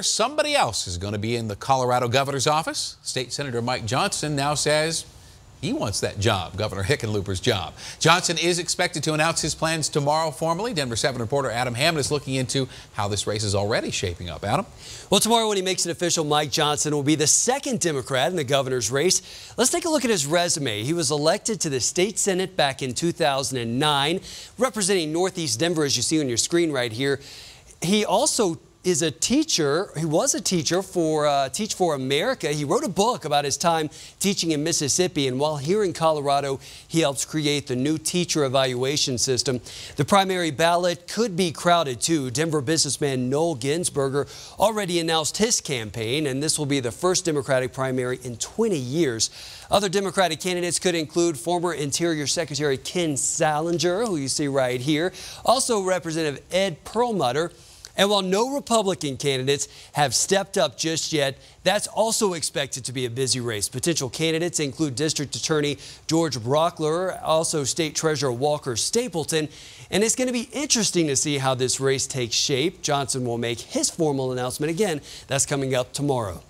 Somebody else is going to be in the Colorado governor's office. State Senator Mike Johnston now says he wants that job, Governor Hickenlooper's job. Johnston is expected to announce his plans tomorrow formally. Denver 7 reporter Adam Hammond is looking into how this race is already shaping up. Adam? Well, tomorrow when he makes it official, Mike Johnston will be the second Democrat in the governor's race. Let's take a look at his resume. He was elected to the state senate back in 2009, representing Northeast Denver, as you see on your screen right here. He also is a teacher. He was a teacher for uh, Teach for America. He wrote a book about his time teaching in Mississippi, and while here in Colorado, he helps create the new teacher evaluation system. The primary ballot could be crowded too. Denver businessman Noel Ginsberger already announced his campaign, and this will be the first Democratic primary in 20 years. Other Democratic candidates could include former Interior Secretary Ken Salazar, who you see right here, also Representative Ed Perlmutter, and while no Republican candidates have stepped up just yet, that's also expected to be a busy race. Potential candidates include District Attorney George Brauchler, also State Treasurer Walker Stapleton, and it's going to be interesting to see how this race takes shape. Johnston will make his formal announcement again. That's coming up tomorrow.